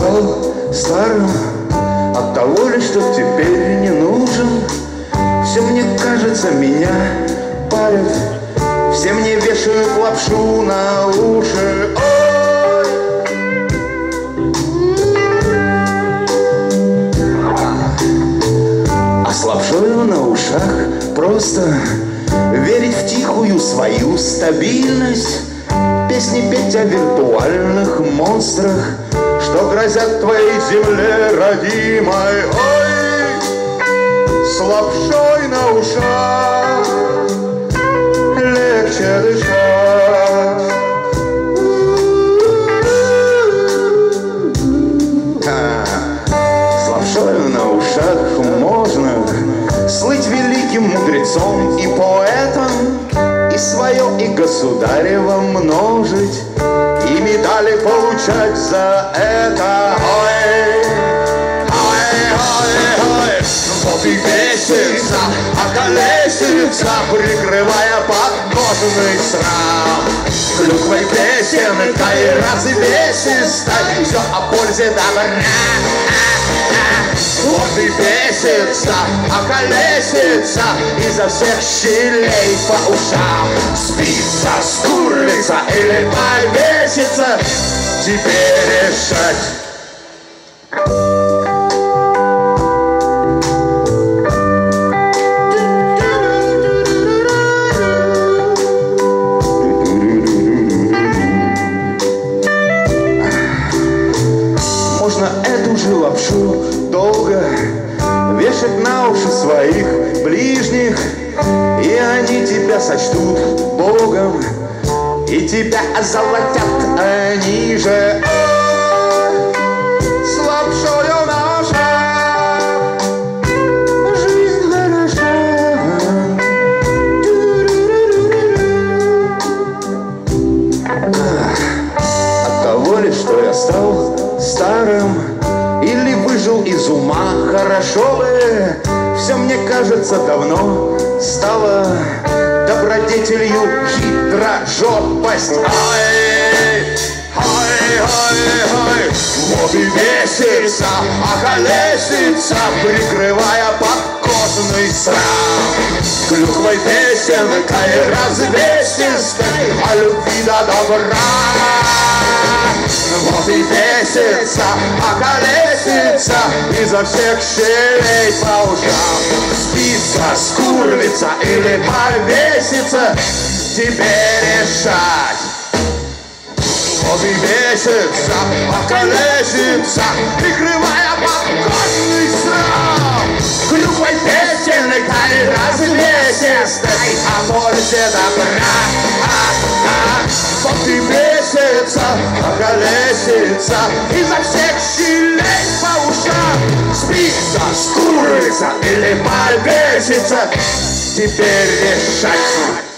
стал старым. От того ли, что теперь не нужен? Все мне кажется, меня парят. Все мне вешают лапшу на уши. Ой! А с на ушах просто Верить в тихую свою стабильность. Песни петь о виртуальных монстрах Что грозят твоей земле родимой? Ой, с лапшой на ушах Легче дышать. Ха, С лапшою на ушах можно Слыть великим мудрецом и поэтом И свое, и государево множить И медали получать за это. Ой, ой, ой, ой. Вот и бесится, околесится Прикрывая подкожный срам. Клюквой песенкой развесистой Все о пользе добра. Вот и бесится, околесится Изо всех щелей по ушам. Спится, скурлится или повесится Теперь решать сочтут Богом И тебя озолотят они же Ой, С лапшою на ушах Жизнь хороша От того ли, что я стал старым Или выжил из ума? Хорошо ли, все мне кажется давно Стало добродетелью хитрожопость Ой, ой, ой, ой Вот и бесится, околесится Прикрывая подкожный срам Клюквой песенкой развесистой О любви до добра. Вот и бесится, околесится Изо всех щелей по ушам Спится, скурлится или повесится Тебе решать. Вот и бесится, околесится Прикрывая подкожный срам. Клюквой песенкой развесистой О пользе добра. А, а, Вот и бесится, околесится Изо всех щелей по ушам. Спится, скурлится или повесится Теперь решать